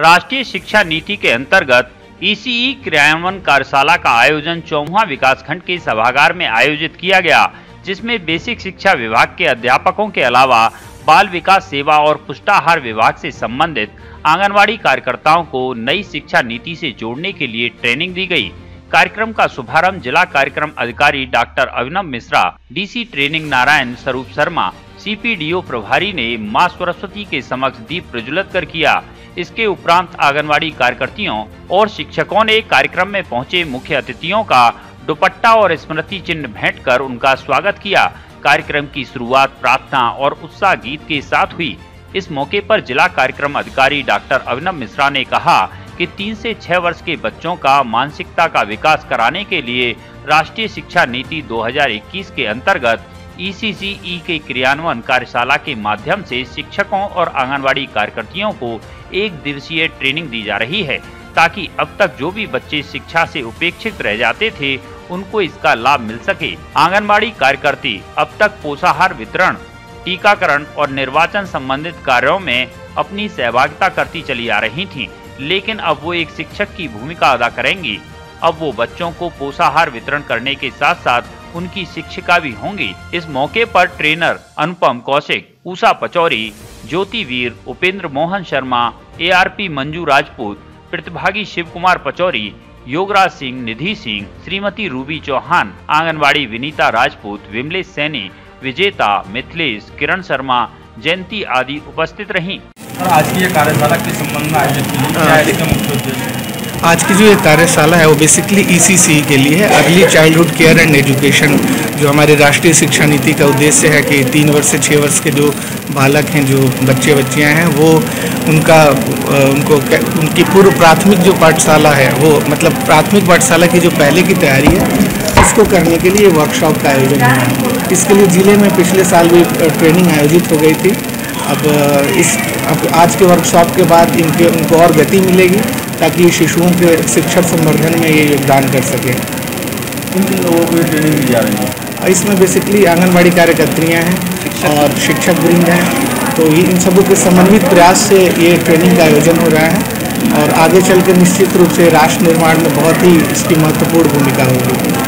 राष्ट्रीय शिक्षा नीति के अंतर्गत ईसीई क्रियान्वयन कार्यशाला का आयोजन चौवा विकास खंड के सभागार में आयोजित किया गया, जिसमें बेसिक शिक्षा विभाग के अध्यापकों के अलावा बाल विकास सेवा और पुष्टाहार विभाग से संबंधित आंगनवाड़ी कार्यकर्ताओं को नई शिक्षा नीति से जोड़ने के लिए ट्रेनिंग दी गई। कार्यक्रम का शुभारंभ जिला कार्यक्रम अधिकारी doctor Abhinav Mishra DC training Narayan Swaroop Sharma CPDO प्रभारी ने माँ सरस्वती के समक्ष दीप प्रज्वलित कर किया। इसके उपरांत आंगनवाड़ी कार्यकर्तियों और शिक्षकों ने कार्यक्रम में पहुँचे मुख्य अतिथियों का दुपट्टा और स्मृति चिन्ह भेंट कर उनका स्वागत किया। कार्यक्रम की शुरुआत प्रार्थना और उत्साह गीत के साथ हुई। इस मौके पर जिला कार्यक्रम अधिकारी डॉक्टर अभिनव मिश्रा ने कहा कि तीन से छह वर्ष के बच्चों का मानसिकता का विकास कराने के लिए राष्ट्रीय शिक्षा नीति 2021 के अंतर्गत ईसीसीई के क्रियान्वयन कार्यशाला के माध्यम से शिक्षकों और आंगनवाड़ी कार्यकर्तियों को एक दिवसीय ट्रेनिंग दी जा रही है ताकि अब तक जो भी बच्चे शिक्षा से उपेक्षित रह जाते थे उनको इसका लाभ मिल सके। आंगनबाड़ी कार्यकर्ती अब तक पोषाहार वितरण टीकाकरण और निर्वाचन संबंधित कार्यों में अपनी सहभागिता करती चली आ रही थीं, लेकिन अब वो एक शिक्षक की भूमिका अदा करेंगी। अब वो बच्चों को पोषाहार वितरण करने के साथ साथ उनकी शिक्षिका भी होंगी। इस मौके पर ट्रेनर अनुपम कौशिक उषा पचौरी ज्योति वीर उपेंद्र मोहन शर्मा एआरपी मंजू राजपूत प्रतिभागी शिव कुमार पचौरी योगराज सिंह निधि सिंह श्रीमती रूबी चौहान आंगनवाड़ी विनीता राजपूत विमलेश सैनी विजेता मिथिलेश किरण शर्मा जयंती आदि उपस्थित रही। आज की ये कार्यशाला के संबंध में आयोजित की मुख्य उद्देश्य आज की जो ये कार्यशाला है वो बेसिकली ई के लिए है। Early childhood care and education जो हमारे राष्ट्रीय शिक्षा नीति का उद्देश्य है कि तीन वर्ष से छः वर्ष के जो बालक हैं, जो बच्चे बच्चियाँ हैं, वो उनका उनको उनकी पूर्व प्राथमिक जो पाठशाला है, वो मतलब प्राथमिक पाठशाला की जो पहले की तैयारी है उसको करने के लिए वर्कशॉप का आयोजन हुआ इसके लिए ज़िले में पिछले साल भी ट्रेनिंग आयोजित हो गई थी। अब इस अब आज के वर्कशॉप के बाद इनके उनको और गति मिलेगी ताकि शिशुओं के शिक्षण संवर्धन में ये योगदान कर सकें। किन लोगों को ट्रेनिंग दी जा रही है? इसमें बेसिकली आंगनबाड़ी कार्यकर्तियाँ हैं और शिक्षक वृंद हैं तो ये इन सबों के समन्वित प्रयास से ये ट्रेनिंग का आयोजन हो रहा है और आगे चल के निश्चित रूप से राष्ट्र निर्माण में बहुत ही इसकी महत्वपूर्ण भूमिका होगी।